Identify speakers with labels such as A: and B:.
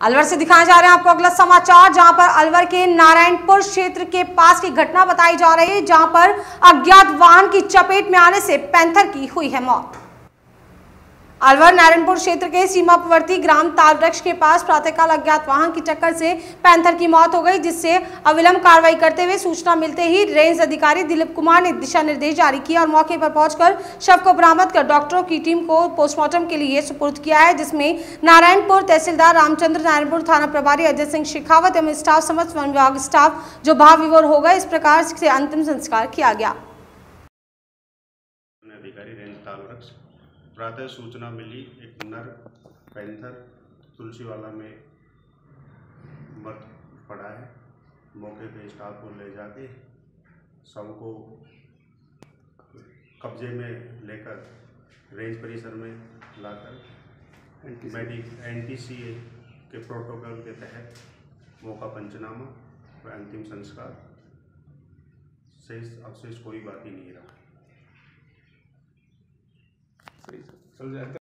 A: अलवर से दिखाए जा रहे हैं आपको अगला समाचार, जहाँ पर अलवर के नारायणपुर क्षेत्र के पास की घटना बताई जा रही है, जहाँ पर अज्ञात वाहन की चपेट में आने से पैंथर की हुई है मौत। अलवर नारायणपुर क्षेत्र के सीमावर्ती ग्राम तालवृक्ष के पास प्रातःकाल अज्ञात वाहन की टक्कर से पैंथर की मौत हो गई, जिससे अविलंब कार्रवाई करते हुए सूचना मिलते ही रेंज अधिकारी दिलीप कुमार ने दिशा निर्देश जारी किया और मौके पर पहुंचकर शव को बरामद कर डॉक्टरों की टीम को पोस्टमार्टम के लिए सुपुर्द किया है, जिसमें नारायणपुर तहसीलदार रामचंद्र नारायणपुर, थाना प्रभारी अजय सिंह शेखावत एवं स्टाफ समस्त वन विभाग स्टाफ जो भाव विभोर हो गए, इस प्रकार से अंतिम संस्कार किया गया।
B: प्रातः सूचना मिली एक नर पैंथर तुलसीवाला में मर पड़ा है। मौके पे स्टाफ को ले जाके शव को कब्जे में लेकर रेंज परिसर में लाकर मेडिक एन टी के प्रोटोकॉल के तहत मौका पंचनामा व अंतिम संस्कार। शेष अवशेष कोई बाकी नहीं रहा।
C: ಸರಿ ಸರ್ ಸ್ವಲ್ಪ